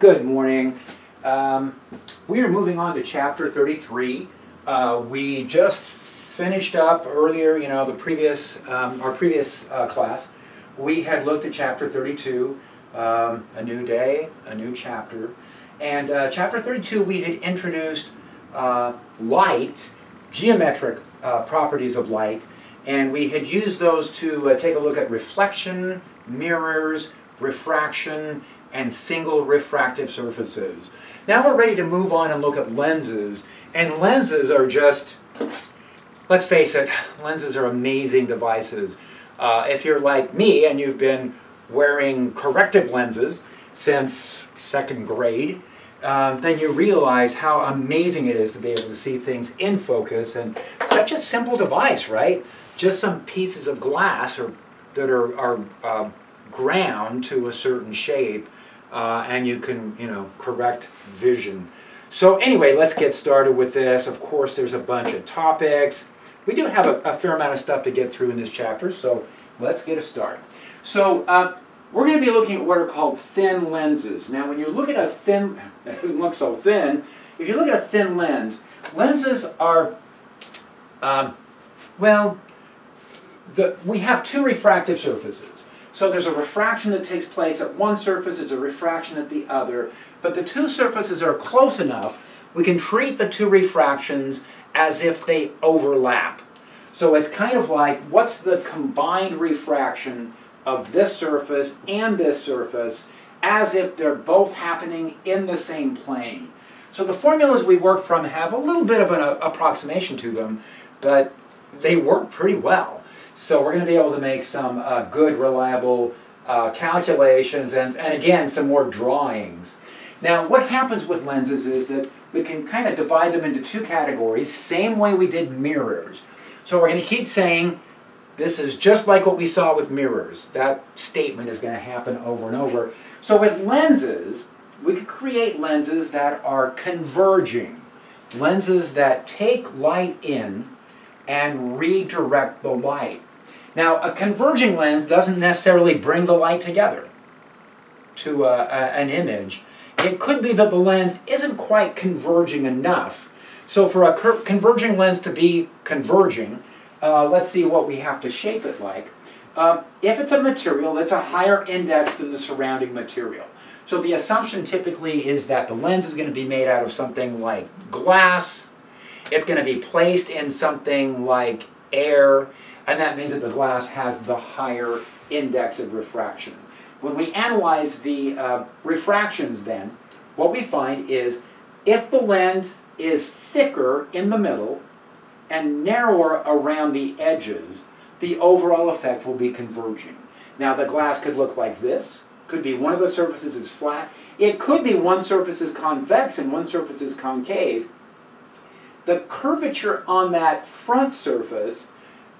Good morning. Um, we are moving on to chapter 33. Uh, we just finished up earlier, you know, the previous, um, our previous uh, class. We had looked at chapter 32, um, a new day, a new chapter. And uh, chapter 32, we had introduced uh, light, geometric uh, properties of light, and we had used those to uh, take a look at reflection, mirrors, refraction, and single refractive surfaces. Now we're ready to move on and look at lenses. And lenses are just, let's face it, lenses are amazing devices. Uh, if you're like me and you've been wearing corrective lenses since second grade, um, then you realize how amazing it is to be able to see things in focus and such a simple device, right? Just some pieces of glass or, that are, are uh, ground to a certain shape uh, and you can, you know, correct vision. So anyway, let's get started with this. Of course, there's a bunch of topics. We do have a, a fair amount of stuff to get through in this chapter, so let's get a start. So uh, we're going to be looking at what are called thin lenses. Now, when you look at a thin, it looks so thin, if you look at a thin lens, lenses are, um, well, the, we have two refractive surfaces. So there's a refraction that takes place at one surface, there's a refraction at the other, but the two surfaces are close enough, we can treat the two refractions as if they overlap. So it's kind of like, what's the combined refraction of this surface and this surface as if they're both happening in the same plane. So the formulas we work from have a little bit of an approximation to them, but they work pretty well. So we're going to be able to make some uh, good, reliable uh, calculations and, and again, some more drawings. Now, what happens with lenses is that we can kind of divide them into two categories, same way we did mirrors. So we're going to keep saying this is just like what we saw with mirrors. That statement is going to happen over and over. So with lenses, we could create lenses that are converging. Lenses that take light in and redirect the light. Now, a converging lens doesn't necessarily bring the light together to a, a, an image. It could be that the lens isn't quite converging enough. So for a converging lens to be converging, uh, let's see what we have to shape it like. Uh, if it's a material that's a higher index than the surrounding material. So the assumption typically is that the lens is going to be made out of something like glass. It's going to be placed in something like air and that means that the glass has the higher index of refraction. When we analyze the uh, refractions then, what we find is if the lens is thicker in the middle and narrower around the edges, the overall effect will be converging. Now the glass could look like this, could be one of the surfaces is flat, it could be one surface is convex and one surface is concave. The curvature on that front surface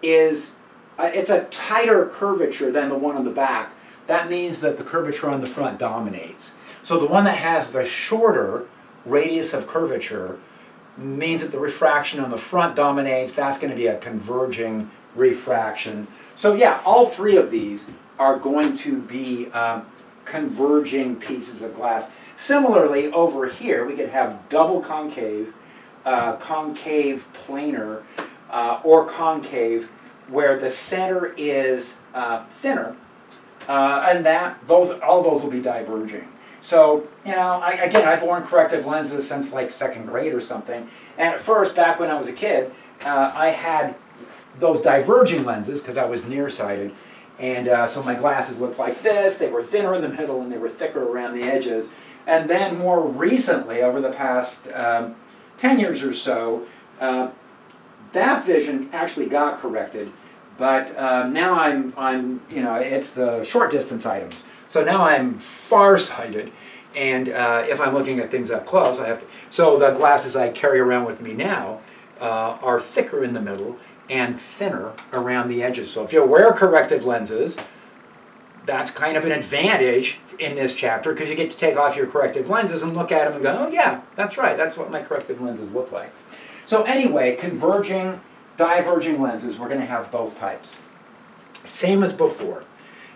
is uh, it's a tighter curvature than the one on the back. That means that the curvature on the front dominates. So the one that has the shorter radius of curvature means that the refraction on the front dominates. That's going to be a converging refraction. So yeah, all three of these are going to be um, converging pieces of glass. Similarly, over here, we could have double concave, uh, concave planar, uh, or concave where the center is uh, thinner, uh, and that those all those will be diverging. So you know, I, again, I've worn corrective lenses since like second grade or something. And at first, back when I was a kid, uh, I had those diverging lenses because I was nearsighted. And uh, so my glasses looked like this. They were thinner in the middle and they were thicker around the edges. And then more recently, over the past um, 10 years or so, uh, that vision actually got corrected, but um, now I'm, I'm, you know, it's the short distance items. So now I'm farsighted, and uh, if I'm looking at things up close, I have to. So the glasses I carry around with me now uh, are thicker in the middle and thinner around the edges. So if you wear corrective lenses, that's kind of an advantage in this chapter because you get to take off your corrective lenses and look at them and go, oh yeah, that's right, that's what my corrective lenses look like. So anyway, converging, diverging lenses, we're going to have both types. Same as before.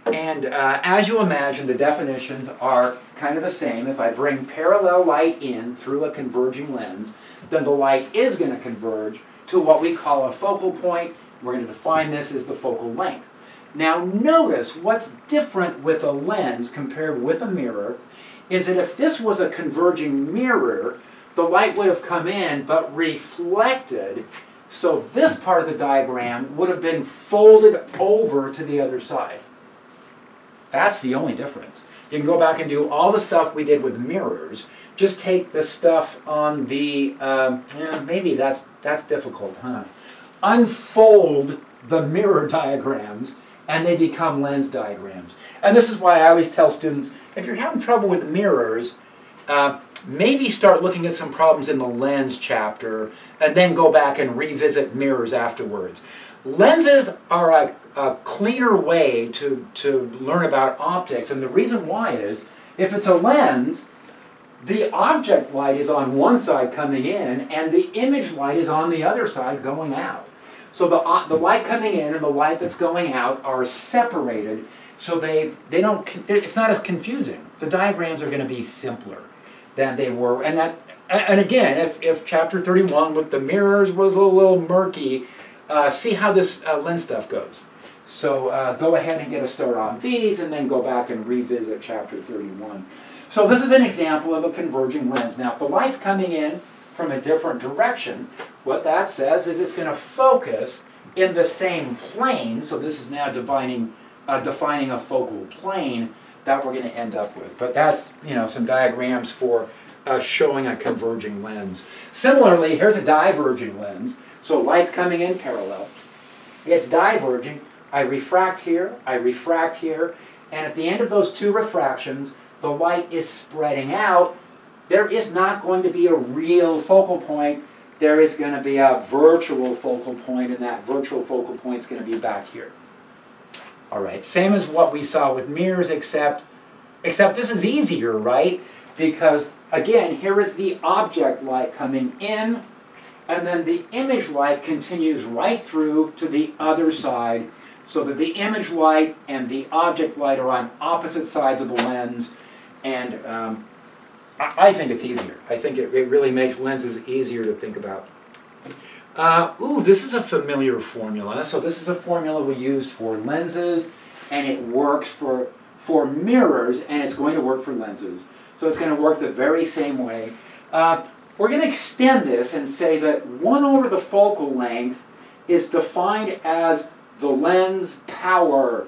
And uh, as you imagine, the definitions are kind of the same. If I bring parallel light in through a converging lens, then the light is going to converge to what we call a focal point. We're going to define this as the focal length. Now notice what's different with a lens compared with a mirror is that if this was a converging mirror, the light would have come in but reflected so this part of the diagram would have been folded over to the other side. That's the only difference. You can go back and do all the stuff we did with mirrors. Just take the stuff on the, um, yeah, maybe that's, that's difficult, huh? Unfold the mirror diagrams and they become lens diagrams. And this is why I always tell students, if you're having trouble with mirrors, uh, maybe start looking at some problems in the lens chapter and then go back and revisit mirrors afterwards. Lenses are a, a cleaner way to, to learn about optics and the reason why is if it's a lens the object light is on one side coming in and the image light is on the other side going out. So the, uh, the light coming in and the light that's going out are separated so they, they don't, it's not as confusing. The diagrams are going to be simpler than they were. And that, and again, if, if chapter 31 with the mirrors was a little murky, uh, see how this uh, lens stuff goes. So uh, go ahead and get a start on these and then go back and revisit chapter 31. So this is an example of a converging lens. Now if the light's coming in from a different direction, what that says is it's going to focus in the same plane. So this is now defining, uh, defining a focal plane that we're going to end up with. But that's, you know, some diagrams for uh, showing a converging lens. Similarly, here's a diverging lens. So light's coming in parallel. It's diverging. I refract here, I refract here, and at the end of those two refractions, the light is spreading out. There is not going to be a real focal point. There is going to be a virtual focal point, and that virtual focal point is going to be back here. All right, same as what we saw with mirrors, except, except this is easier, right? Because, again, here is the object light coming in, and then the image light continues right through to the other side, so that the image light and the object light are on opposite sides of the lens, and um, I, I, think it's easier. I think it, it really makes lenses easier to think about. Uh, ooh, this is a familiar formula. So this is a formula we used for lenses, and it works for, for mirrors, and it's going to work for lenses. So it's going to work the very same way. Uh, we're going to extend this and say that 1 over the focal length is defined as the lens power.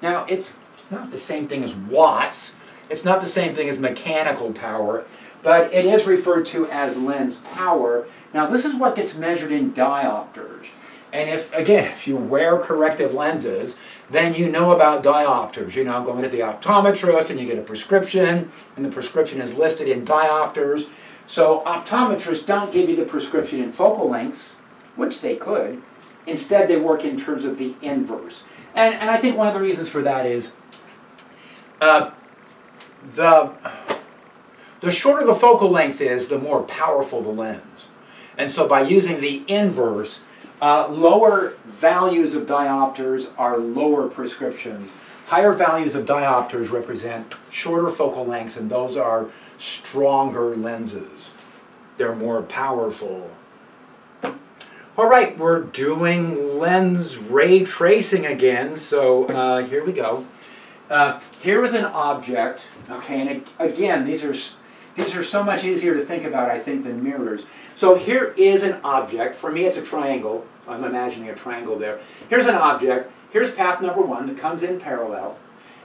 Now, it's, it's not the same thing as watts. It's not the same thing as mechanical power, but it is referred to as lens power. Now this is what gets measured in diopters. And if, again, if you wear corrective lenses, then you know about diopters. You know, going to the optometrist and you get a prescription, and the prescription is listed in diopters. So optometrists don't give you the prescription in focal lengths, which they could. Instead, they work in terms of the inverse. And, and I think one of the reasons for that is uh, the, the shorter the focal length is, the more powerful the lens. And so by using the inverse, uh, lower values of diopters are lower prescriptions. Higher values of diopters represent shorter focal lengths, and those are stronger lenses. They're more powerful. All right, we're doing lens ray tracing again, so uh, here we go. Uh, here is an object, okay, and again, these are, these are so much easier to think about, I think, than mirrors. So here is an object. For me, it's a triangle. I'm imagining a triangle there. Here's an object. Here's path number one that comes in parallel.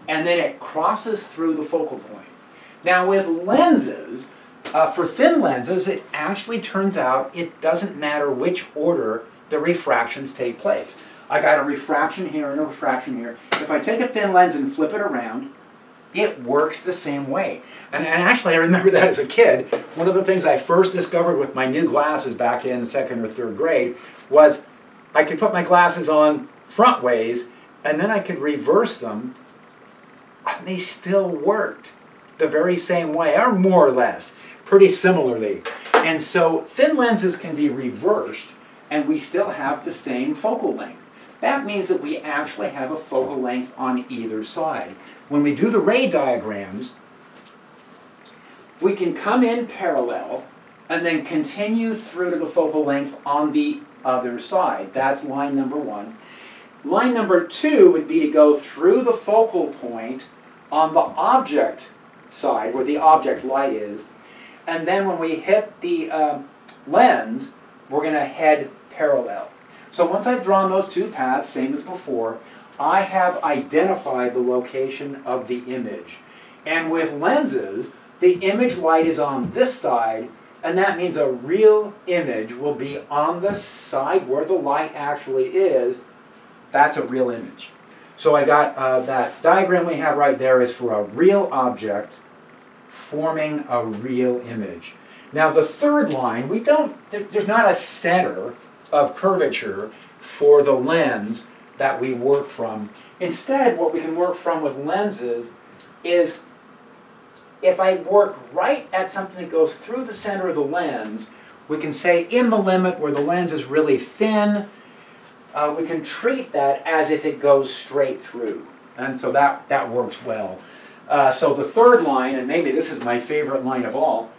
And then it crosses through the focal point. Now with lenses, uh, for thin lenses, it actually turns out it doesn't matter which order the refractions take place. I got a refraction here and a refraction here. If I take a thin lens and flip it around, it works the same way. And, and, actually, I remember that as a kid. One of the things I first discovered with my new glasses back in second or third grade was I could put my glasses on front ways and then I could reverse them and they still worked the very same way, or more or less, pretty similarly. And so thin lenses can be reversed and we still have the same focal length. that means that we actually have a focal length on either side. When we do the ray diagrams, we can come in parallel and then continue through to the focal length on the other side. That's line number one. Line number two would be to go through the focal point on the object side, where the object light is, and then when we hit the um, lens, we're going to head parallel. So once I've drawn those two paths, same as before, I have identified the location of the image. And with lenses, the image light is on this side, and that means a real image will be on the side where the light actually is. That's a real image. So I got uh, that diagram we have right there is for a real object forming a real image. Now the third line, we don't, there's not a center of curvature for the lens that we work from. Instead, what we can work from with lenses is if I work right at something that goes through the center of the lens, we can say in the limit where the lens is really thin, uh, we can treat that as if it goes straight through. And so that, that works well. Uh, so the third line, and maybe this is my favorite line of all,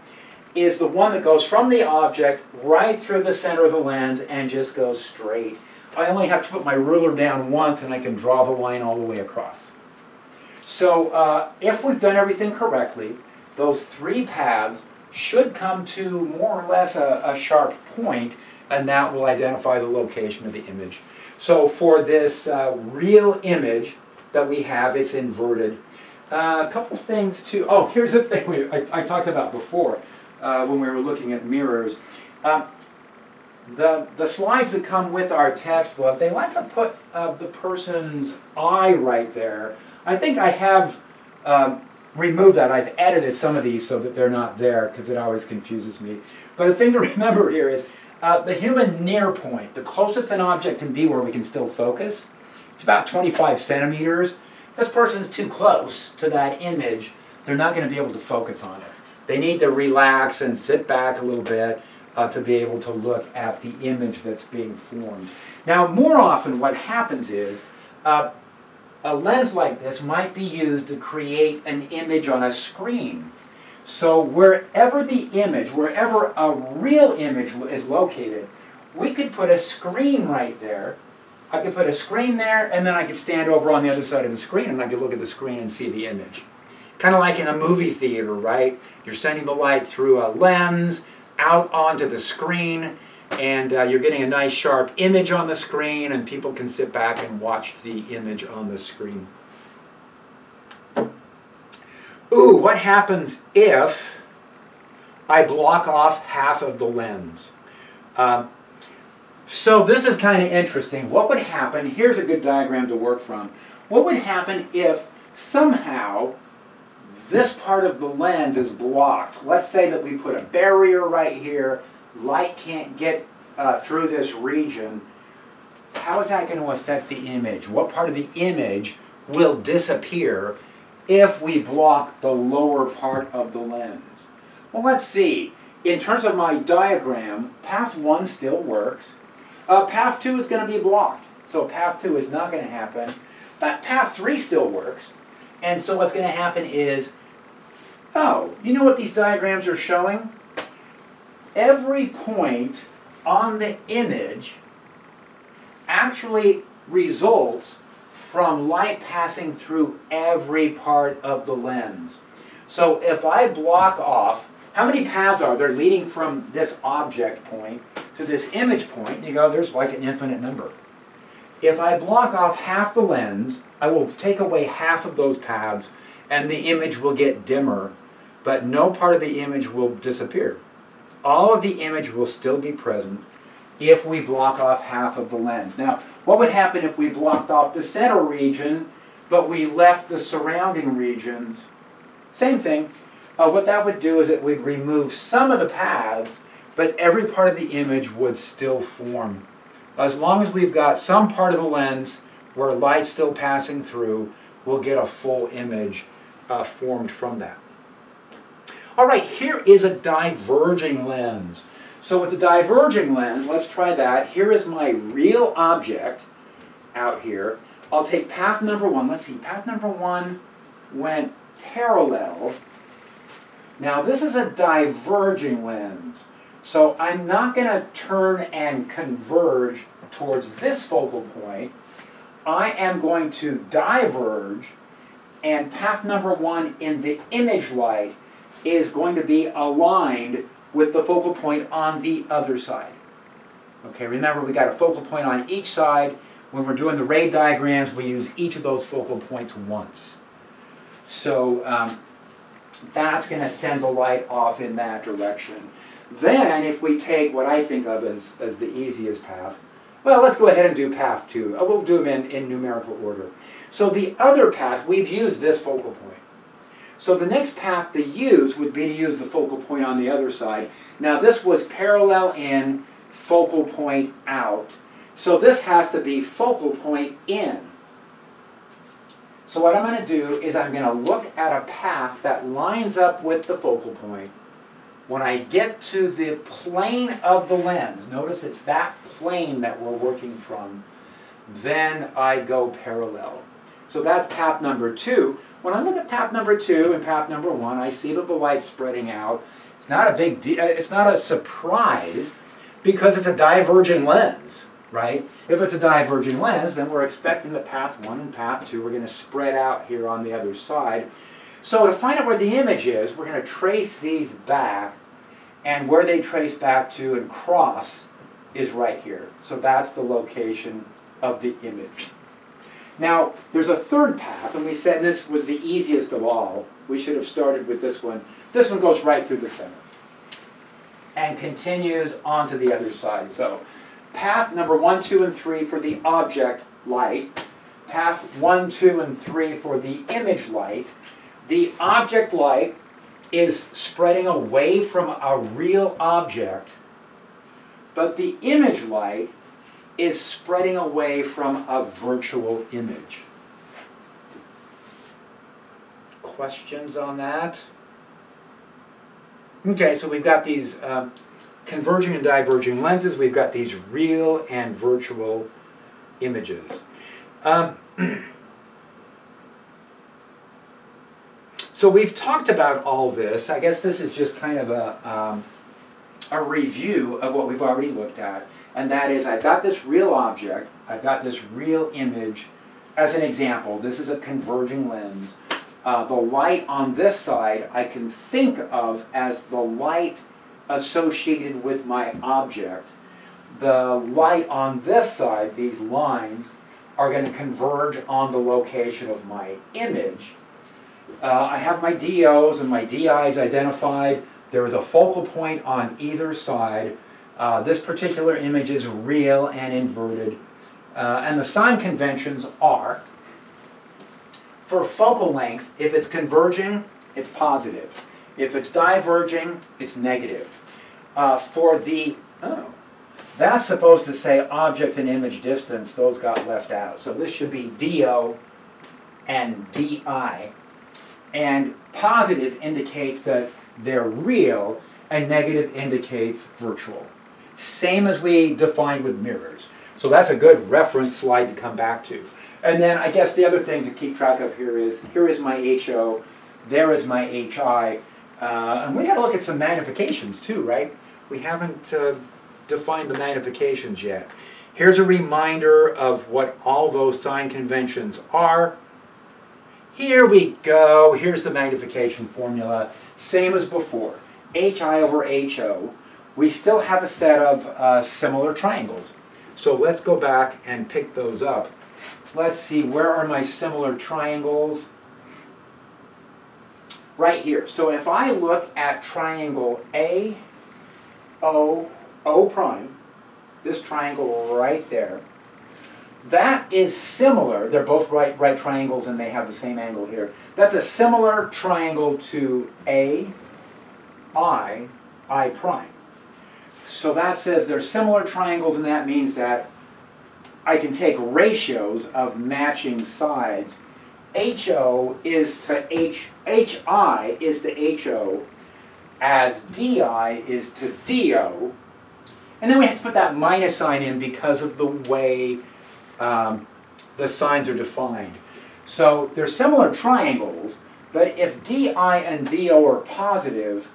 is the one that goes from the object right through the center of the lens and just goes straight. I only have to put my ruler down once and I can draw the line all the way across. So uh, if we've done everything correctly, those three paths should come to more or less a, a sharp point and that will identify the location of the image. So for this uh, real image that we have, it's inverted. Uh, a couple things too. Oh, here's the thing we, I, I talked about before uh, when we were looking at mirrors. The, the slides that come with our textbook, they like to put uh, the person's eye right there. I think I have um, removed that. I've edited some of these so that they're not there because it always confuses me. But the thing to remember here is uh, the human near point, the closest an object can be where we can still focus, it's about 25 centimeters. This person's too close to that image, they're not going to be able to focus on it. They need to relax and sit back a little bit uh, to be able to look at the image that's being formed. Now, more often what happens is uh, a lens like this might be used to create an image on a screen. So wherever the image, wherever a real image is located, we could put a screen right there. I could put a screen there, and then I could stand over on the other side of the screen, and I could look at the screen and see the image. Kind of like in a movie theater, right? You're sending the light through a lens out onto the screen, and uh, you're getting a nice sharp image on the screen, and people can sit back and watch the image on the screen. Ooh, what happens if I block off half of the lens? Um, so this is kind of interesting. What would happen, here's a good diagram to work from. What would happen if somehow this part of the lens is blocked. Let's say that we put a barrier right here, light can't get uh, through this region. How is that going to affect the image? What part of the image will disappear if we block the lower part of the lens? Well, let's see. In terms of my diagram, path 1 still works. Uh, path 2 is going to be blocked. So path 2 is not going to happen. But path 3 still works. And so what's going to happen is Oh, you know what these diagrams are showing? Every point on the image actually results from light passing through every part of the lens. So if I block off, how many paths are there leading from this object point to this image point? You go, there's like an infinite number. If I block off half the lens, I will take away half of those paths and the image will get dimmer but no part of the image will disappear. All of the image will still be present if we block off half of the lens. Now, what would happen if we blocked off the center region, but we left the surrounding regions? Same thing. Uh, what that would do is it would remove some of the paths, but every part of the image would still form. As long as we've got some part of the lens where light's still passing through, we'll get a full image uh, formed from that. All right, here is a diverging lens. So with the diverging lens, let's try that. Here is my real object, out here. I'll take path number one. Let's see, path number one went parallel. Now this is a diverging lens. So I'm not going to turn and converge towards this focal point. I am going to diverge and path number one in the image light is going to be aligned with the focal point on the other side. Okay, remember we got a focal point on each side. When we're doing the ray diagrams, we use each of those focal points once. So um, that's going to send the light off in that direction. Then, if we take what I think of as, as the easiest path, well, let's go ahead and do path two. Uh, we'll do them in, in numerical order. So the other path, we've used this focal point. So the next path to use would be to use the focal point on the other side. Now this was parallel in, focal point out. So this has to be focal point in. So what I'm going to do is I'm going to look at a path that lines up with the focal point. When I get to the plane of the lens, notice it's that plane that we're working from, then I go parallel. So that's path number two. When I look at path number two and path number one, I see the light's spreading out. It's not a big deal. It's not a surprise because it's a divergent lens, right? If it's a divergent lens, then we're expecting that path one and path two are going to spread out here on the other side. So to find out where the image is, we're going to trace these back, and where they trace back to and cross is right here. So that's the location of the image. Now, there's a third path, and we said this was the easiest of all. We should have started with this one. This one goes right through the center and continues on to the other side. So, path number one, two, and three for the object light, path one, two, and three for the image light. The object light is spreading away from a real object, but the image light is spreading away from a virtual image. Questions on that? Okay, so we've got these um, converging and diverging lenses. We've got these real and virtual images. Um, so we've talked about all this. I guess this is just kind of a, um, a review of what we've already looked at and that is I've got this real object, I've got this real image. As an example, this is a converging lens. Uh, the light on this side I can think of as the light associated with my object. The light on this side, these lines, are going to converge on the location of my image. Uh, I have my DOs and my DIs identified. There is a focal point on either side uh, this particular image is real and inverted. Uh, and the sign conventions are, for focal length, if it's converging, it's positive. If it's diverging, it's negative. Uh, for the, oh, that's supposed to say object and image distance, those got left out. So this should be DO and DI. And positive indicates that they're real, and negative indicates virtual. Same as we defined with mirrors. So that's a good reference slide to come back to. And then I guess the other thing to keep track of here is, here is my HO, there is my HI, uh, and we got to look at some magnifications too, right? We haven't uh, defined the magnifications yet. Here's a reminder of what all those sign conventions are. Here we go. Here's the magnification formula. Same as before. HI over HO we still have a set of uh, similar triangles. So let's go back and pick those up. Let's see, where are my similar triangles? Right here. So if I look at triangle A, O, O prime, this triangle right there, that is similar, they're both right, right triangles and they have the same angle here. That's a similar triangle to A, I, I prime. So that says they're similar triangles and that means that I can take ratios of matching sides. HO is to H, HI is to HO as DI is to DO. And then we have to put that minus sign in because of the way um, the signs are defined. So they're similar triangles, but if DI and DO are positive,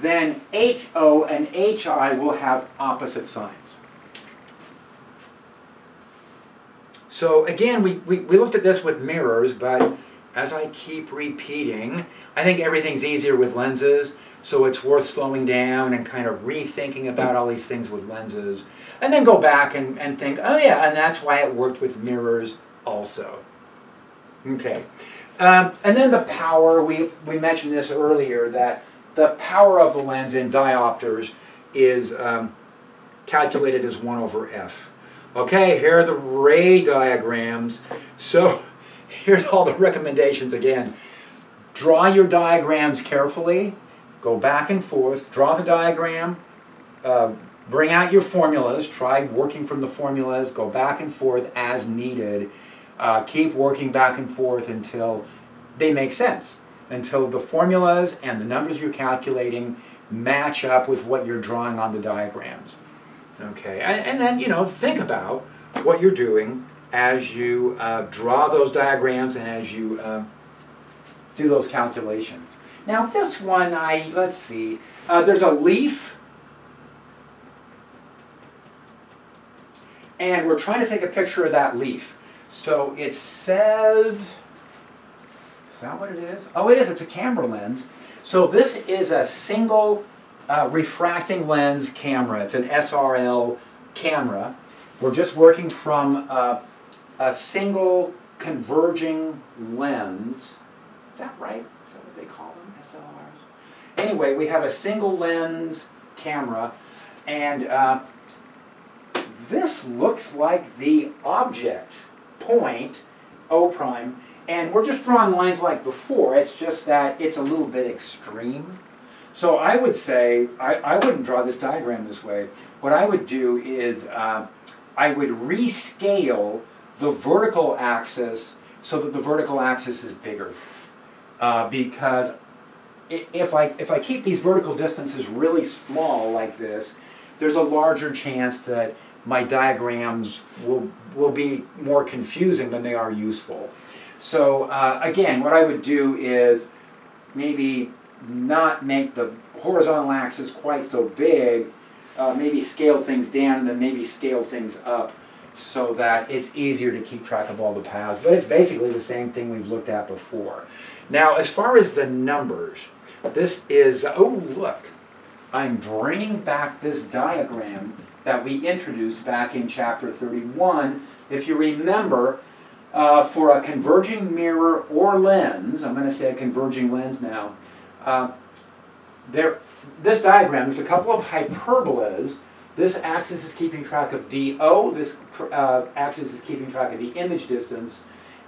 then HO and HI will have opposite signs. So again, we, we, we looked at this with mirrors, but as I keep repeating, I think everything's easier with lenses, so it's worth slowing down and kind of rethinking about all these things with lenses. And then go back and, and think, oh yeah, and that's why it worked with mirrors also. Okay. Um, and then the power, we, we mentioned this earlier, that the power of the lens in diopters is um, calculated as 1 over f. Okay, here are the ray diagrams. So here's all the recommendations again. Draw your diagrams carefully, go back and forth, draw the diagram, uh, bring out your formulas, try working from the formulas, go back and forth as needed. Uh, keep working back and forth until they make sense, until the formulas and the numbers you're calculating match up with what you're drawing on the diagrams. Okay, and, and then, you know, think about what you're doing as you uh, draw those diagrams and as you uh, do those calculations. Now this one, I, let's see, uh, there's a leaf, and we're trying to take a picture of that leaf. So it says, is that what it is? Oh, it is, it's a camera lens. So this is a single uh, refracting lens camera. It's an SRL camera. We're just working from uh, a single converging lens. Is that right? Is that what they call them, SLRs? Anyway, we have a single lens camera, and uh, this looks like the object point, O prime, and we're just drawing lines like before, it's just that it's a little bit extreme. So I would say, I, I wouldn't draw this diagram this way. What I would do is uh, I would rescale the vertical axis so that the vertical axis is bigger. Uh, because if I, if I keep these vertical distances really small like this, there's a larger chance that my diagrams will, will be more confusing than they are useful. So uh, again, what I would do is maybe not make the horizontal axis quite so big, uh, maybe scale things down and then maybe scale things up so that it's easier to keep track of all the paths. But it's basically the same thing we've looked at before. Now, as far as the numbers, this is, oh look, I'm bringing back this diagram that we introduced back in chapter 31. If you remember, uh, for a converging mirror or lens, I'm going to say a converging lens now, uh, there, this diagram, there's a couple of hyperbolas. This axis is keeping track of DO, this uh, axis is keeping track of the image distance,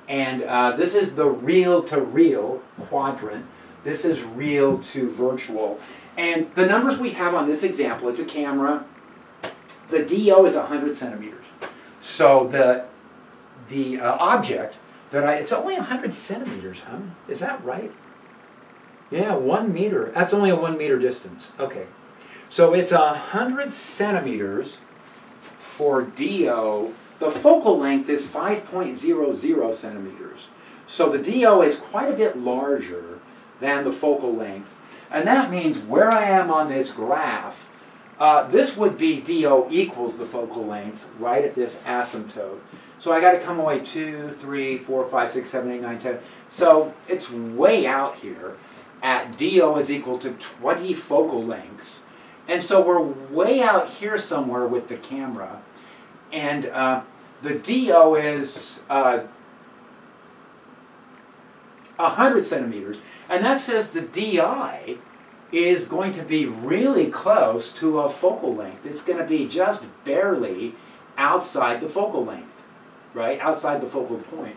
and uh, this is the real to real quadrant. This is real to virtual. And the numbers we have on this example, it's a camera, the DO is 100 centimeters. So the, the uh, object that I, it's only 100 centimeters, huh? Is that right? Yeah, one meter. That's only a one meter distance. Okay. So it's a hundred centimeters for DO. The focal length is 5.00 centimeters. So the DO is quite a bit larger than the focal length. And that means where I am on this graph, uh, this would be DO equals the focal length right at this asymptote. So I got to come away 2, 3, 4, 5, 6, 7, 8, 9, 10. So it's way out here at DO is equal to 20 focal lengths. And so we're way out here somewhere with the camera. And uh, the DO is uh, 100 centimeters. And that says the DI is going to be really close to a focal length. It's going to be just barely outside the focal length, right? Outside the focal point.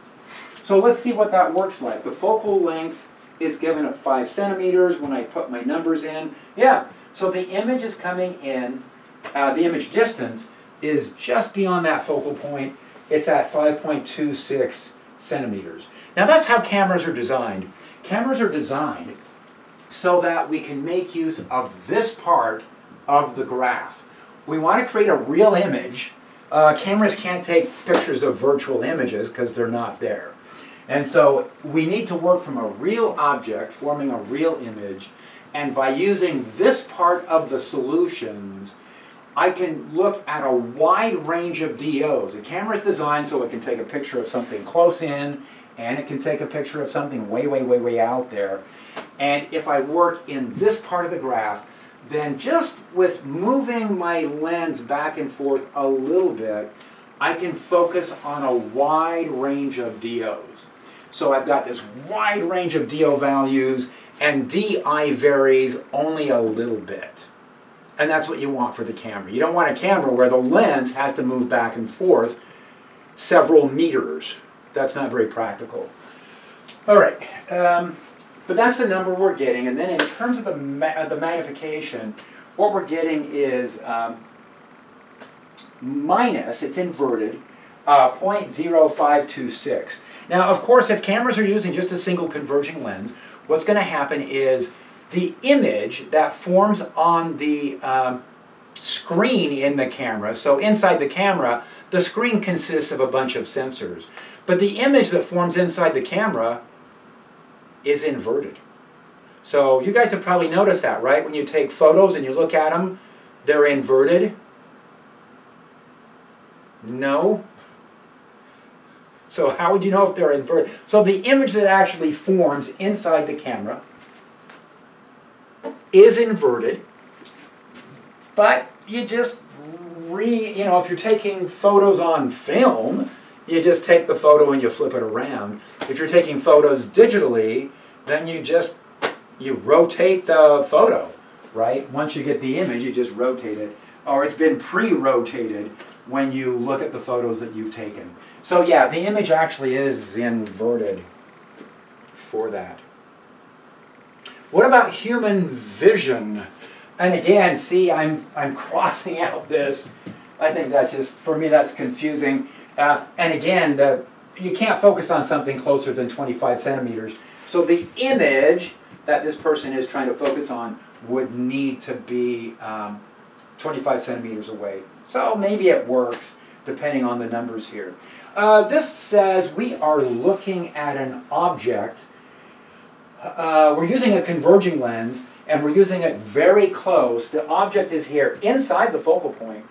So let's see what that works like. The focal length is given at 5 centimeters when I put my numbers in. Yeah, so the image is coming in, uh, the image distance is just beyond that focal point. It's at 5.26 centimeters. Now that's how cameras are designed. Cameras are designed so that we can make use of this part of the graph. We want to create a real image uh, cameras can't take pictures of virtual images because they're not there. And so we need to work from a real object, forming a real image, and by using this part of the solutions, I can look at a wide range of DOs. A camera is designed so it can take a picture of something close in, and it can take a picture of something way, way, way, way out there. And if I work in this part of the graph, then just with moving my lens back and forth a little bit, I can focus on a wide range of DOs. So I've got this wide range of DO values, and DI varies only a little bit. And that's what you want for the camera. You don't want a camera where the lens has to move back and forth several meters. That's not very practical. All right. Um, but that's the number we're getting. And then in terms of the, ma the magnification, what we're getting is um, minus, it's inverted, uh, 0.0526. Now, of course, if cameras are using just a single converging lens, what's going to happen is the image that forms on the um, screen in the camera, so inside the camera, the screen consists of a bunch of sensors. But the image that forms inside the camera is inverted. So you guys have probably noticed that, right? When you take photos and you look at them, they're inverted. No. So how would you know if they're inverted? So the image that actually forms inside the camera is inverted, but you just re, you know, if you're taking photos on film, you just take the photo and you flip it around. If you're taking photos digitally, then you just, you rotate the photo, right? Once you get the image, you just rotate it. Or it's been pre-rotated when you look at the photos that you've taken. So yeah, the image actually is inverted for that. What about human vision? And again, see, I'm, I'm crossing out this. I think that's just, for me, that's confusing. Uh, and again, the, you can't focus on something closer than 25 centimeters. So the image that this person is trying to focus on would need to be um, 25 centimeters away. So maybe it works depending on the numbers here. Uh, this says we are looking at an object. Uh, we're using a converging lens and we're using it very close. The object is here inside the focal point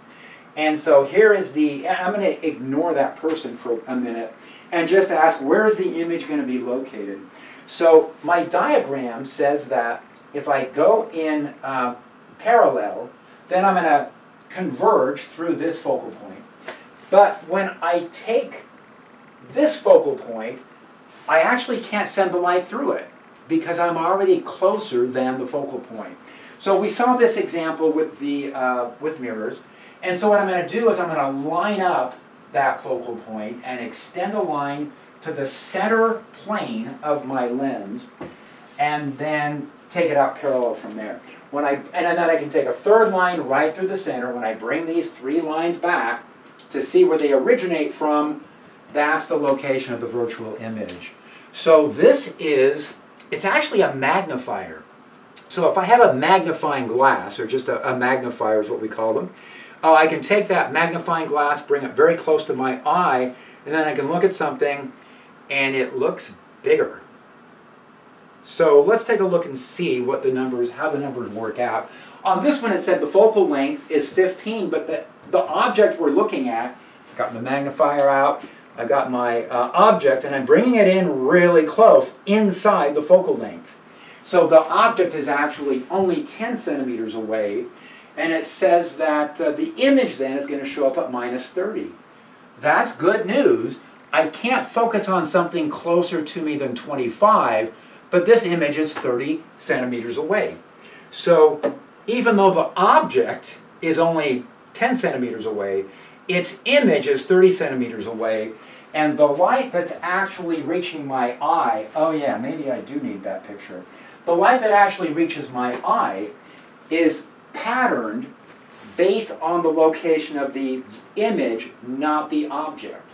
and so here is the, I'm going to ignore that person for a minute and just ask where is the image going to be located. So my diagram says that if I go in uh, parallel, then I'm going to converge through this focal point. But when I take this focal point, I actually can't send the light through it because I'm already closer than the focal point. So we saw this example with, the, uh, with mirrors. And so what I'm going to do is I'm going to line up that focal point and extend a line to the center plane of my lens and then take it out parallel from there. When I, and then I can take a third line right through the center. When I bring these three lines back to see where they originate from, that's the location of the virtual image. So this is, it's actually a magnifier. So if I have a magnifying glass, or just a, a magnifier is what we call them, oh, I can take that magnifying glass, bring it very close to my eye, and then I can look at something and it looks bigger. So let's take a look and see what the numbers, how the numbers work out. On this one it said the focal length is 15, but the, the object we're looking at, I got my magnifier out, I got my uh, object, and I'm bringing it in really close inside the focal length. So the object is actually only 10 centimeters away, and it says that uh, the image then is going to show up at minus 30. That's good news. I can't focus on something closer to me than 25, but this image is 30 centimeters away. So even though the object is only 10 centimeters away, its image is 30 centimeters away, and the light that's actually reaching my eye, oh yeah, maybe I do need that picture. The light that actually reaches my eye is patterned based on the location of the image, not the object.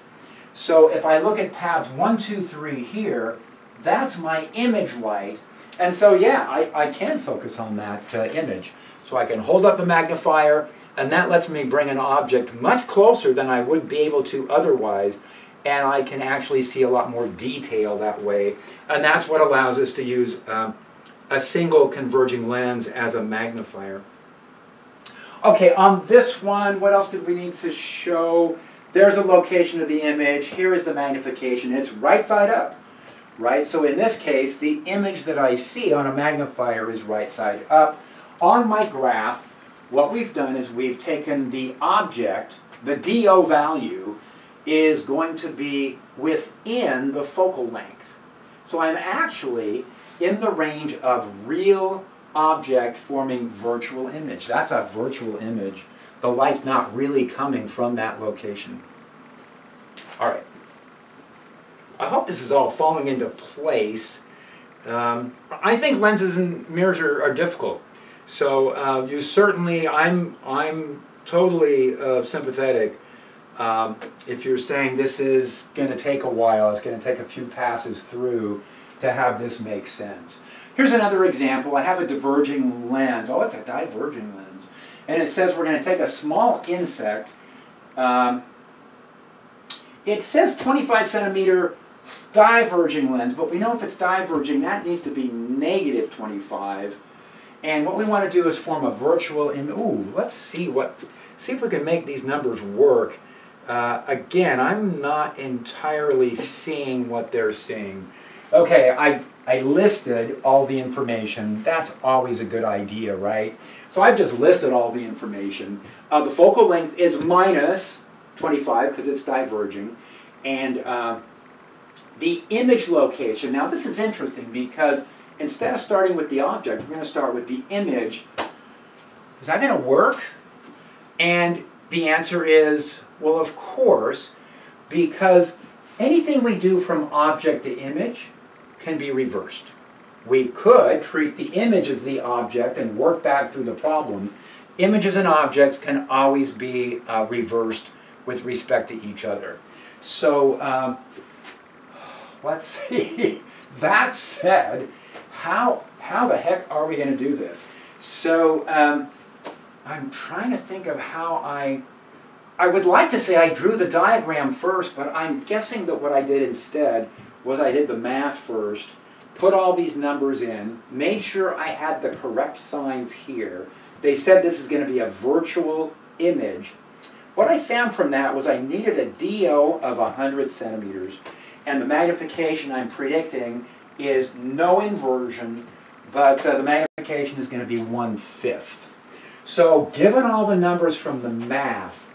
So if I look at paths 1, 2, 3 here, that's my image light. And so yeah, I, I can focus on that uh, image. So I can hold up the magnifier, And that lets me bring an object much closer than I would be able to otherwise, and I can actually see a lot more detail that way. And that's what allows us to use um, a single converging lens as a magnifier. Okay, on this one, what else did we need to show? There's a location of the image. Here is the magnification. It's right side up, right? So in this case, the image that I see on a magnifier is right side up. On my graph, what we've done is we've taken the object, the DO value, is going to be within the focal length. So I'm actually in the range of real object forming virtual image. That's a virtual image. The light's not really coming from that location. All right. I hope this is all falling into place. Um, I think lenses and mirrors are, are difficult. So uh, you certainly, I'm, I'm totally uh, sympathetic um, if you're saying this is going to take a while, it's going to take a few passes through to have this make sense. Here's another example. I have a diverging lens. Oh, it's a diverging lens. And it says we're going to take a small insect. Um, it says 25 centimeter diverging lens, but we know if it's diverging, that needs to be negative 25. And what we want to do is form a virtual image. Ooh, let's see what, see if we can make these numbers work. Uh, again, I'm not entirely seeing what they're seeing. Okay, I, I listed all the information. That's always a good idea, right? So I've just listed all the information. Uh, the focal length is minus 25 because it's diverging. And uh, the image location, now this is interesting because instead of starting with the object, we're going to start with the image. Is that going to work? And the answer is well, of course, because anything we do from object to image can be reversed. We could treat the image as the object and work back through the problem. Images and objects can always be uh, reversed with respect to each other. So um, let's see. that said, how, how the heck are we going to do this? So um, I'm trying to think of how I I would like to say I drew the diagram first, but I'm guessing that what I did instead was I did the math first, put all these numbers in, made sure I had the correct signs here. They said this is going to be a virtual image. What I found from that was I needed a DO of 100 centimeters, and the magnification I'm predicting is no inversion, but uh, the magnification is going to be one-fifth. So given all the numbers from the math,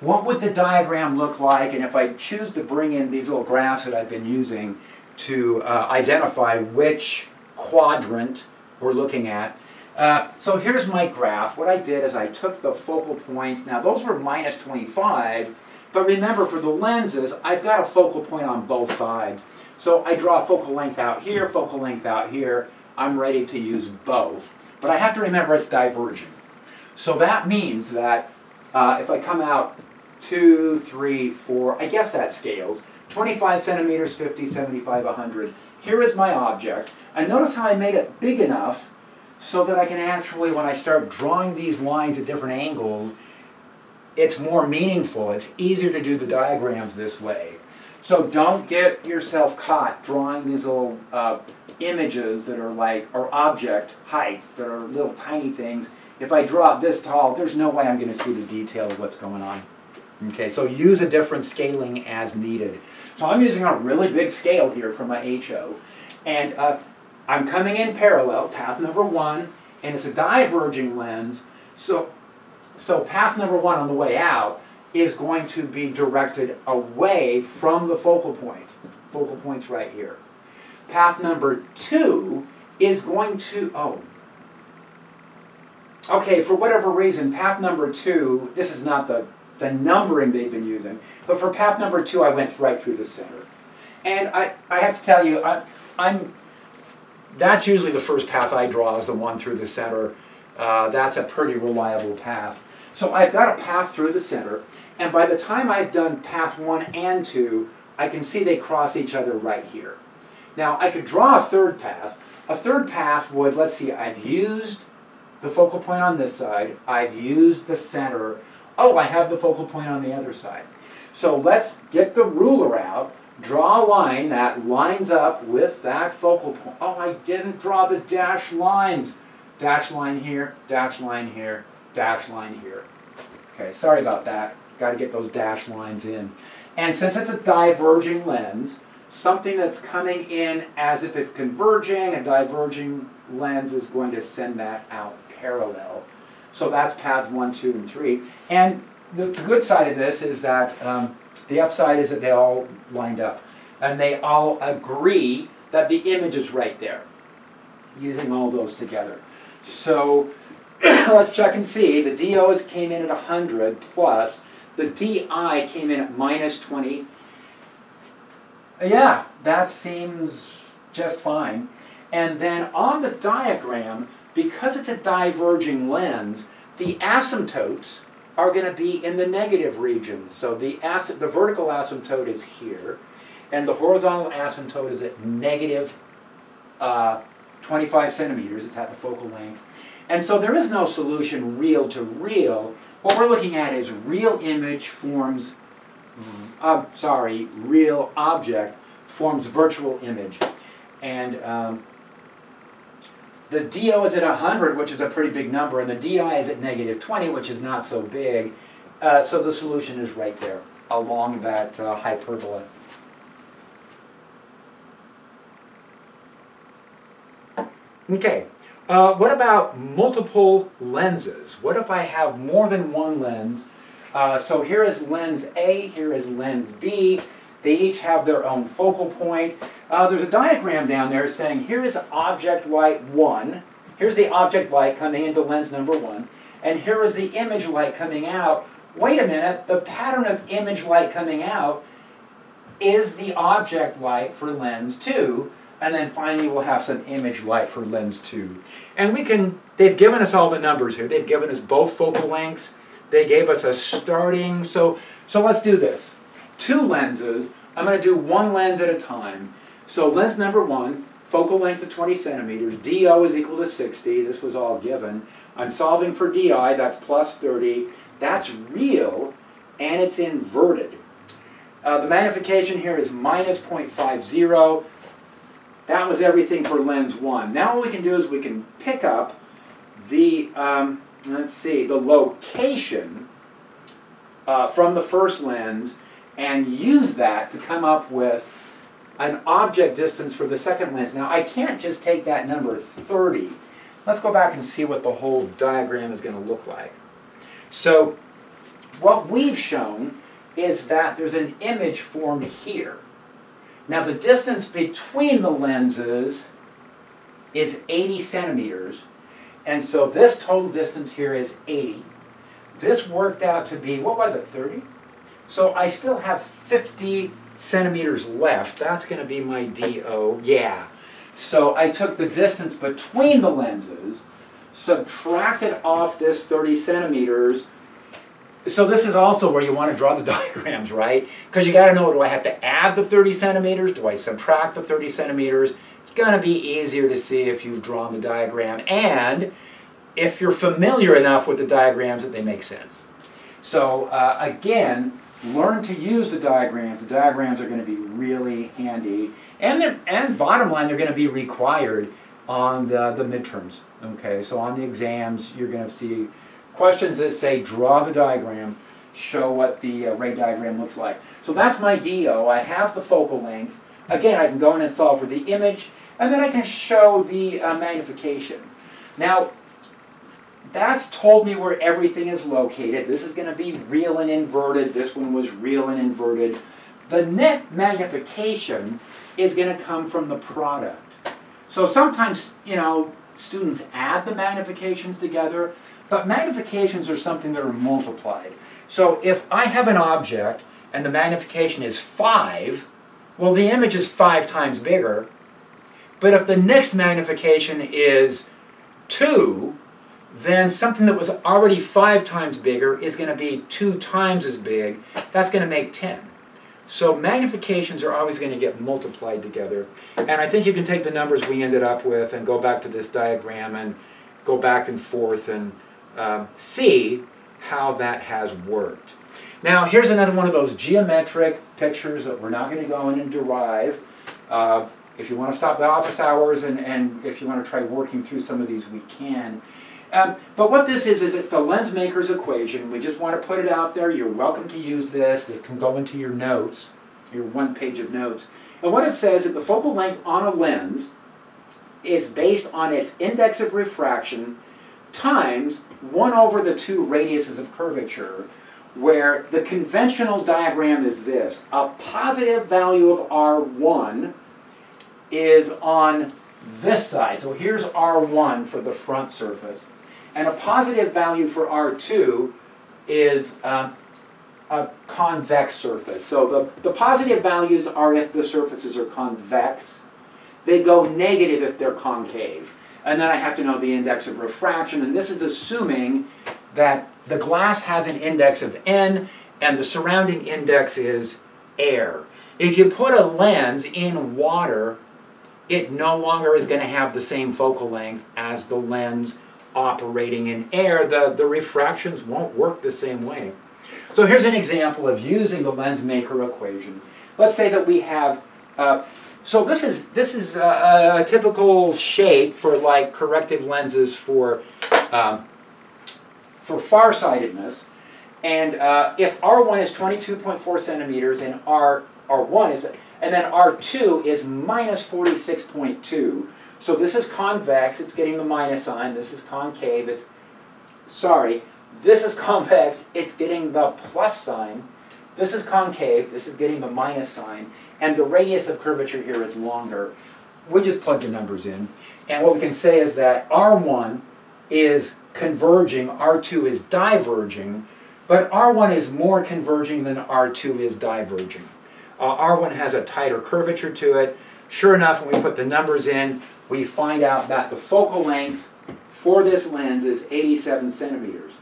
what would the diagram look like? And if I choose to bring in these little graphs that I've been using to uh, identify which quadrant we're looking at. Uh, so here's my graph. What I did is I took the focal points. Now those were minus 25, but remember for the lenses, I've got a focal point on both sides. So I draw focal length out here, focal length out here. I'm ready to use both. But I have to remember it's diverging. So that means that uh, if I come out two, three, four, I guess that scales. 25 centimeters, 50, 75, 100. Here is my object. And notice how I made it big enough so that I can actually, when I start drawing these lines at different angles, it's more meaningful. It's easier to do the diagrams this way. So don't get yourself caught drawing these little uh, images that are like, or object heights that are little tiny things. If I draw it this tall, there's no way I'm going to see the detail of what's going on. Okay, so use a different scaling as needed. So I'm using a really big scale here for my HO. And uh, I'm coming in parallel, path number one, and it's a diverging lens. So, so path number one on the way out is going to be directed away from the focal point. Focal point's right here. Path number two is going to, oh, okay, for whatever reason, path number two, this is not the the numbering they've been using. But for path number two, I went right through the center. And I, I have to tell you, I, I'm, that's usually the first path I draw is the one through the center. Uh, that's a pretty reliable path. So I've got a path through the center, and by the time I've done path one and two, I can see they cross each other right here. Now I could draw a third path. A third path would, let's see, I've used the focal point on this side. I've used the center. Oh, I have the focal point on the other side. So let's get the ruler out, draw a line that lines up with that focal point. Oh, I didn't draw the dashed lines. Dash line here, dash line here, dash line here. Okay, sorry about that. Got to get those dash lines in. And since it's a diverging lens, something that's coming in as if it's converging, a diverging lens is going to send that out parallel. So that's paths one, two, and three. And the, good side of this is that um, the upside is that they all lined up. And they all agree that the image is right there, using all those together. So let's check and see. The DOs came in at 100 plus. The DI came in at minus 20. Yeah, that seems just fine. And then on the diagram, because it's a diverging lens, the asymptotes are going to be in the negative region. So the, the vertical asymptote is here, and the horizontal asymptote is at negative uh, 25 centimeters. It's at the focal length. And so there is no solution real to real. What we're looking at is real image forms, uh, sorry, real object forms virtual image. And um, the DO is at 100, which is a pretty big number, and the DI is at negative 20, which is not so big. Uh, so the solution is right there along that uh, hyperbola. Okay, uh, what about multiple lenses? What if I have more than one lens? Uh, so here is lens A, here is lens B. They each have their own focal point. Uh, there's a diagram down there saying here is object light 1. Here's the object light coming into lens number 1. And here is the image light coming out. Wait a minute, the pattern of image light coming out is the object light for lens 2. And then finally we'll have some image light for lens 2. And we can, they've given us all the numbers here. They've given us both focal lengths. They gave us a starting, so, so let's do this two lenses. I'm going to do one lens at a time. So lens number one, focal length of 20 centimeters. DO is equal to 60. This was all given. I'm solving for DI. That's plus 30. That's real, and it's inverted. Uh, the magnification here is minus 0.50. That was everything for lens 1. Now what we can do is we can pick up the, um, let's see, the location uh, from the first lens and use that to come up with an object distance for the second lens. Now I can't just take that number 30. Let's go back and see what the whole diagram is going to look like. So what we've shown is that there's an image formed here. Now the distance between the lenses is 80 centimeters. And so this total distance here is 80. This worked out to be, what was it, 30? So I still have 50 centimeters left. That's going to be my DO. Yeah. So I took the distance between the lenses, subtracted off this 30 centimeters. So this is also where you want to draw the diagrams, right? Because you got to know, do I have to add the 30 centimeters? Do I subtract the 30 centimeters? It's going to be easier to see if you've drawn the diagram and if you're familiar enough with the diagrams that they make sense. So uh, again, learn to use the diagrams. The diagrams are going to be really handy. And, and bottom line, they're going to be required on the, the midterms. Okay, so on the exams, you're going to see questions that say draw the diagram, show what the uh, ray diagram looks like. So that's my DO. I have the focal length. Again, I can go in and solve for the image, and then I can show the uh, magnification. Now, that's told me where everything is located. This is going to be real and inverted. This one was real and inverted. The net magnification is going to come from the product. So sometimes, you know, students add the magnifications together, but magnifications are something that are multiplied. So if I have an object and the magnification is 5, well, the image is 5 times bigger. But if the next magnification is 2, then something that was already five times bigger is going to be two times as big. That's going to make 10. So magnifications are always going to get multiplied together. And I think you can take the numbers we ended up with and go back to this diagram and, go back and forth and um, see how that has worked. Now here's another one of those geometric pictures that we're not going to go in and derive. Uh, if you want to stop the office hours and, and if you want to try working through some of these, we can. Um, but what this is, is it's the Lensmaker's equation. We just want to put it out there. You're welcome to use this. This can go into your notes, your one page of notes. And what it says is the focal length on a lens is based on its index of refraction times 1 over the two radiuses of curvature, where the conventional diagram is this. A positive value of R1 is on this side. So here's R1 for the front surface. And a positive value for R2 is uh, a convex surface. So the, the positive values are if the surfaces are convex. They go negative if they're concave. And then I have to know the index of refraction. And this is assuming that the glass has an index of n and the surrounding index is air. If you put a lens in water, it no longer is going to have the same focal length as the lens operating in air. The, the refractions won't work the same way. So here's an example of using the lens maker equation. Let's say that we have, uh, so this is, this is a, a, typical shape for like corrective lenses for, um, for farsightedness. And uh, if R1 is 22.4 centimeters and R, R1 is and then R2 is minus 46.2. So this is convex, it's getting the minus sign. This is concave, it's, sorry, this is convex, it's getting the plus sign. This is concave, this is getting the minus sign. And the radius of curvature here is longer. We just plug the numbers in. And what we can say is that R1 is converging, R2 is diverging, but R1 is more converging than R2 is diverging. Uh, R1 has a tighter curvature to it. Sure enough, when we put the numbers in, we find out that the focal length for this lens is 87 centimeters.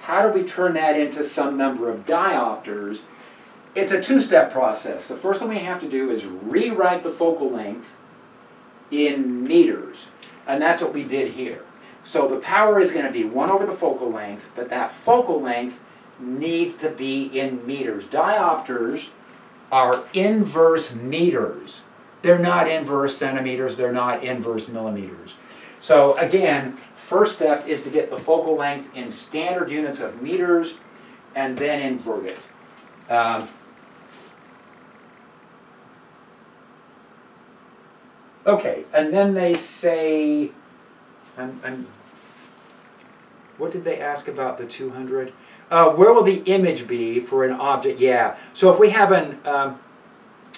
How do we turn that into some number of diopters? It's a two-step process. The first thing we have to do is rewrite the focal length in meters. And that's what we did here. So the power is going to be 1 over the focal length, but that focal length needs to be in meters. Diopters are inverse meters. They're not inverse centimeters, they're not inverse millimeters. So again, first step is to get the focal length in standard units of meters and then invert it. Um, okay, and then they say, I'm, I'm, what did they ask about the 200? Uh, where will the image be for an object? Yeah. So if we have an, um,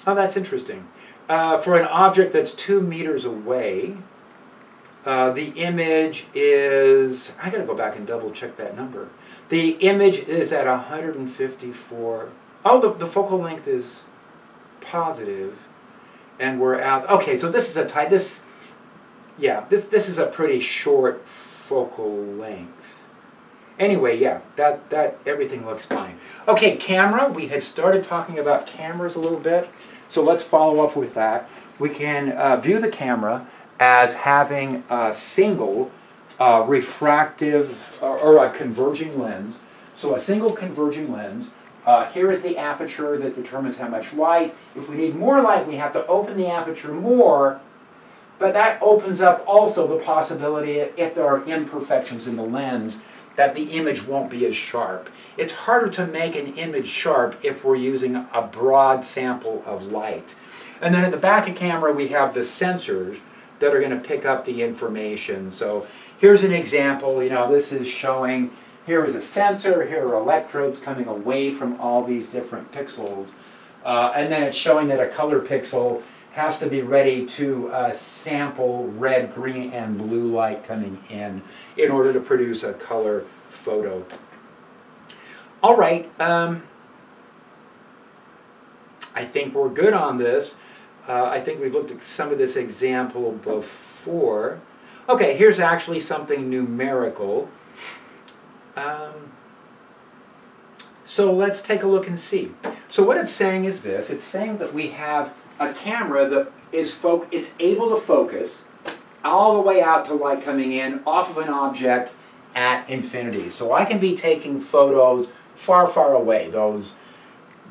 oh, that's interesting. Uh, for an object that's two meters away, uh, the image is, I gotta go back and double check that number. The image is at 154. Oh, the, the focal length is positive, and we're out. Okay, so this is a tight, this, yeah, this, this is a pretty short focal length. Anyway, yeah, that, that everything looks fine. Okay, camera. We had started talking about cameras a little bit, so let's follow up with that. We can uh, view the camera as having a single uh, refractive or, or, a converging lens. So a single converging lens. Uh, here is the aperture that determines how much light. If we need more light, we have to open the aperture more but that opens up also the possibility if there are imperfections in the lens that the image won't be as sharp. It's harder to make an image sharp if we're using a broad sample of light. And then at the back of the camera we have the sensors that are going to pick up the information. So here's an example, you know, this is showing, here is a sensor, here are electrodes coming away from all these different pixels. Uh, and then it's showing that a color pixel has to be ready to uh, sample red, green, and blue light coming in in order to produce a color photo. All right, um, I think we're good on this. Uh, I think we've looked at some of this example before. Okay, here's actually something numerical. Um, so let's take a look and see. So what it's saying is this. It's saying that we have a camera that is, is able to focus all the way out to light coming in off of an object at infinity. So I can be taking photos far, far away, those,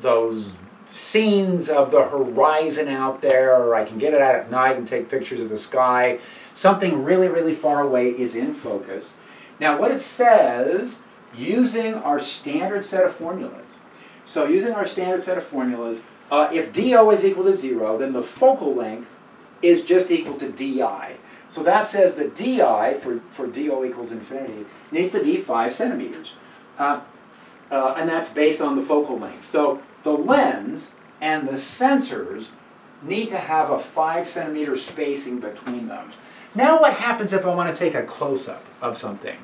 those scenes of the horizon out there, or I can get it out at night and take pictures of the sky. Something really, really far away is in focus. Now what it says, using our standard set of formulas. So using our standard set of formulas, uh, if DO is equal to zero, then the focal length is just equal to DI. So that says that DI, for, for DO equals infinity, needs to be five centimeters. Uh, uh, and that's based on the focal length. So the lens and the sensors need to have a five centimeter spacing between them. Now what happens if I want to take a close-up of something?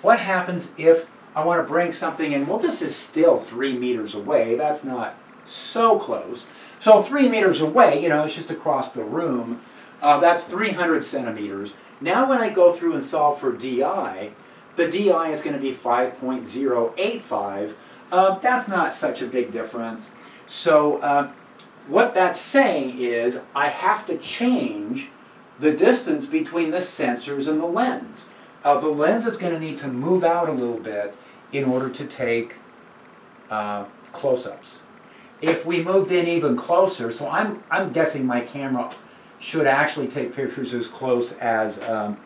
What happens if I want to bring something in? Well, this is still three meters away. That's not so close. So three meters away, you know, it's just across the room. Uh, that's 300 centimeters. Now when I go through and solve for DI, the DI is going to be 5.085. Uh, that's not such a big difference. So uh, what that's saying is I have to change the distance between the sensors and the lens. Uh, the lens is going to need to move out a little bit in order to take uh, close-ups. If we moved in even closer, so I'm, I'm guessing my camera should actually take pictures as close as, um,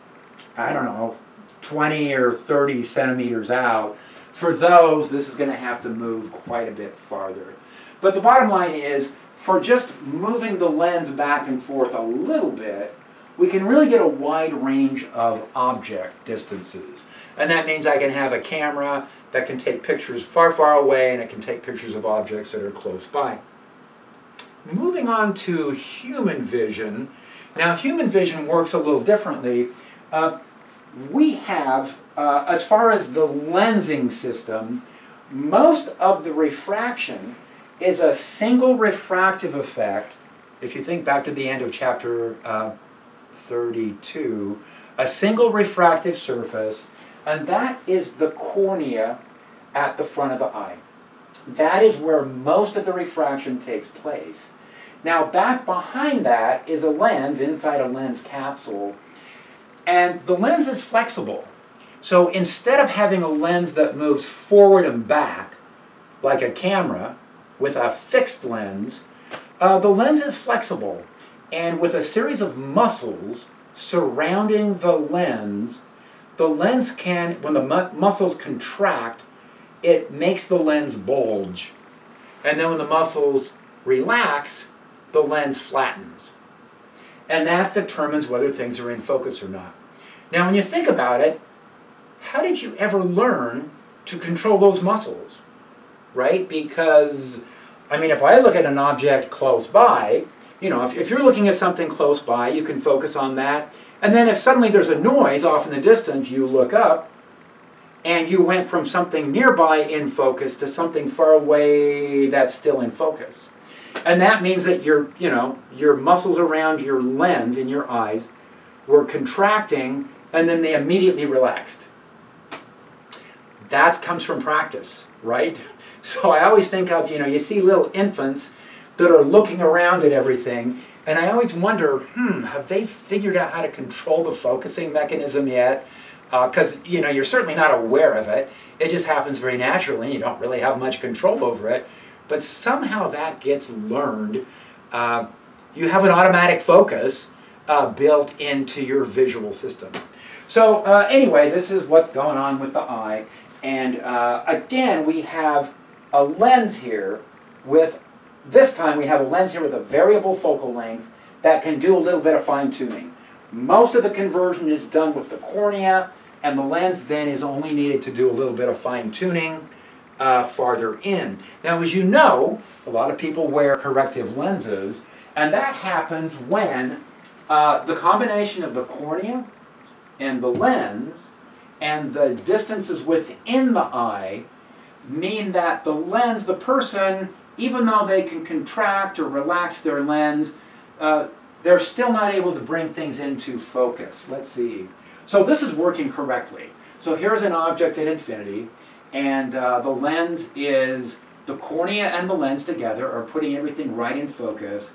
I don't know, 20 or 30 centimeters out. For those, this is going to have to move quite a bit farther. But the bottom line is, for just moving the lens back and forth a little bit, we can really get a wide range of object distances. And that means I can have a camera that can take pictures far, far away, and it can take pictures of objects that are close by. Moving on to human vision. Now, human vision works a little differently. Uh, we have, uh, as far as the lensing system, most of the refraction is a single refractive effect. If you think back to the end of chapter uh, 32, a single refractive surface, and that is the cornea at the front of the eye. That is where most of the refraction takes place. Now back behind that is a lens inside a lens capsule and the lens is flexible. So instead of having a lens that moves forward and back, like a camera, with a fixed lens, uh, the lens is flexible. And with a series of muscles surrounding the lens, the lens can, when the mu muscles contract, it makes the lens bulge. And then when the muscles relax, the lens flattens. And that determines whether things are in focus or not. Now, when you think about it, how did you ever learn to control those muscles? Right? Because, I mean, if I look at an object close by, you know, if, if you're looking at something close by, you can focus on that. And then if suddenly there's a noise off in the distance, you look up, and you went from something nearby in focus to something far away that's still in focus. And that means that your, you know, your muscles around your lens in your eyes were contracting and then they immediately relaxed. That comes from practice, right? So I always think of, you know, you see little infants that are looking around at everything, and I always wonder, hmm, have they figured out how to control the focusing mechanism yet? Because, uh, you know, you're certainly not aware of it. It just happens very naturally, and you don't really have much control over it. But somehow that gets learned. Uh, you have an automatic focus uh, built into your visual system. So uh, anyway, this is what's going on with the eye. And uh, again, we have a lens here with, this time we have a lens here with a variable focal length that can do a little bit of fine tuning. Most of the conversion is done with the cornea, and the lens then is only needed to do a little bit of fine tuning uh, farther in. Now, as you know, a lot of people wear corrective lenses, and that happens when uh, the combination of the cornea and the lens and the distances within the eye mean that the lens, the person, even though they can contract or relax their lens, uh, they're still not able to bring things into focus. Let's see. So this is working correctly. So here's an object at infinity, and uh, the lens is, the cornea and the lens together are putting everything right in focus.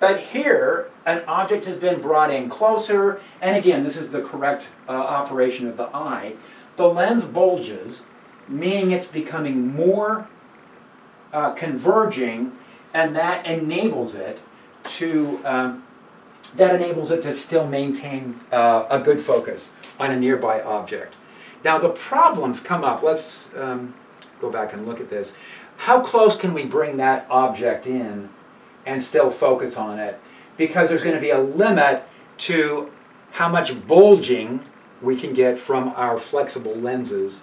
But here, an object has been brought in closer, and again, this is the correct uh, operation of the eye. The lens bulges, meaning it's becoming more uh, converging, and that enables it to um, that enables it to still maintain uh, a good focus on a nearby object. Now the problems come up. Let's um, go back and look at this. How close can we bring that object in and still focus on it? Because there's going to be a limit to how much bulging we can get from our flexible lenses.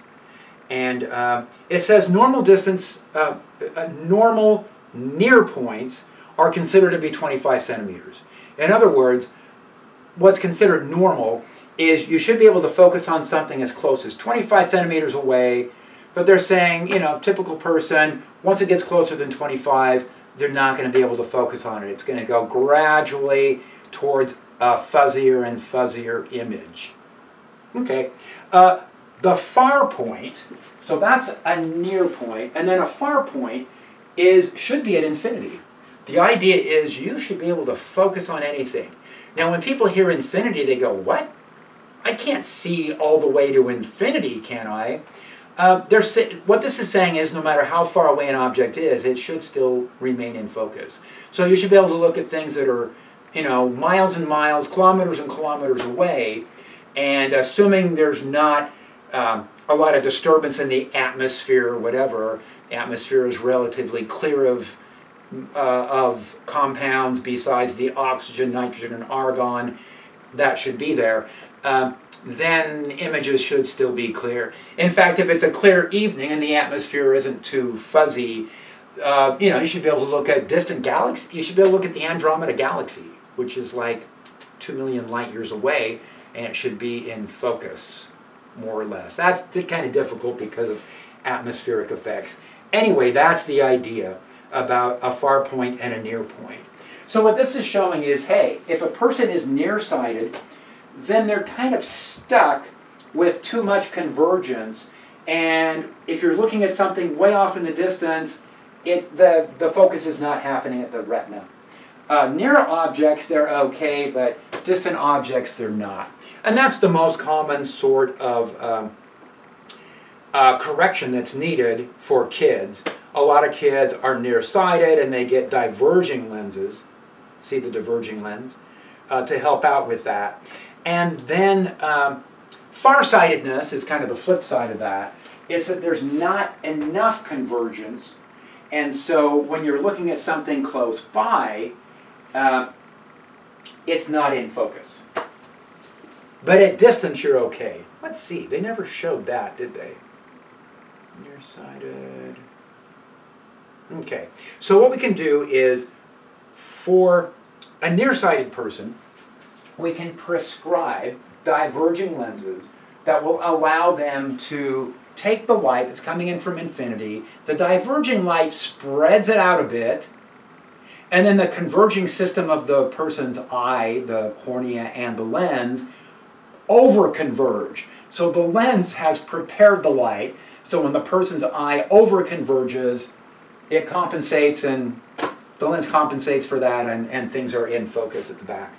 And uh, it says normal distance, uh, uh, normal near points are considered to be 25 centimeters. In other words, what's considered normal is you should be able to focus on something as close as 25 centimeters away, but they're saying, you know, typical person, once it gets closer than 25, they're not going to be able to focus on it. It's going to go gradually towards a fuzzier and fuzzier image. Okay, uh, the far point, so that's a near point, and then a far point is should be at infinity. The idea is you should be able to focus on anything. Now, when people hear infinity, they go, What? I can't see all the way to infinity, can I? Uh, what this is saying is no matter how far away an object is, it should still remain in focus. So you should be able to look at things that are, you know, miles and miles, kilometers and kilometers away, and assuming there's not um, a lot of disturbance in the atmosphere whatever, atmosphere is relatively clear of uh, of compounds besides the oxygen, nitrogen, and argon that should be there, uh, then images should still be clear. In fact, if it's a clear evening and the atmosphere isn't too fuzzy, uh, you know, you should be able to look at distant galaxies. You should be able to look at the Andromeda Galaxy, which is like two million light years away, and it should be in focus, more or less. That's kind of difficult because of atmospheric effects. Anyway, that's the idea about a far point and a near point. So what this is showing is, hey, if a person is nearsighted, then they're kind of stuck with too much convergence. And if you're looking at something way off in the distance, it, the, the focus is not happening at the retina. Uh, near objects, they're okay, but distant objects, they're not. And that's the most common sort of um, uh, correction that's needed for kids a lot of kids are nearsighted and they get diverging lenses, see the diverging lens, uh, to help out with that. And then um, farsightedness is kind of the flip side of that. It's that there's not enough convergence, and so when you're looking at something close by, uh, it's not in focus. But at distance, you're okay. Let's see, they never showed that, did they? Nearsighted. Okay, so what we can do is, for a nearsighted person, we can prescribe diverging lenses that will allow them to take the light that's coming in from infinity, the diverging light spreads it out a bit, and then the converging system of the person's eye, the cornea, and the lens over converge. So the lens has prepared the light, so when the person's eye over converges, it compensates and the lens compensates for that and, and things are in focus at the back.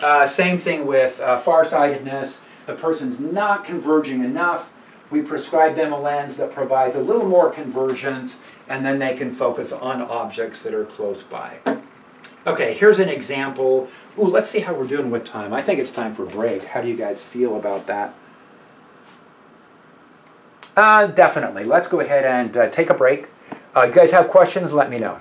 Uh, same thing with uh, farsightedness. The person's not converging enough. We prescribe them a lens that provides a little more convergence and then they can focus on objects that are close by. Okay, here's an example. Ooh, let's see how we're doing with time. I think it's time for a break. How do you guys feel about that? Uh, definitely. Let's go ahead and uh, take a break. Uh, you guys have questions, let me know.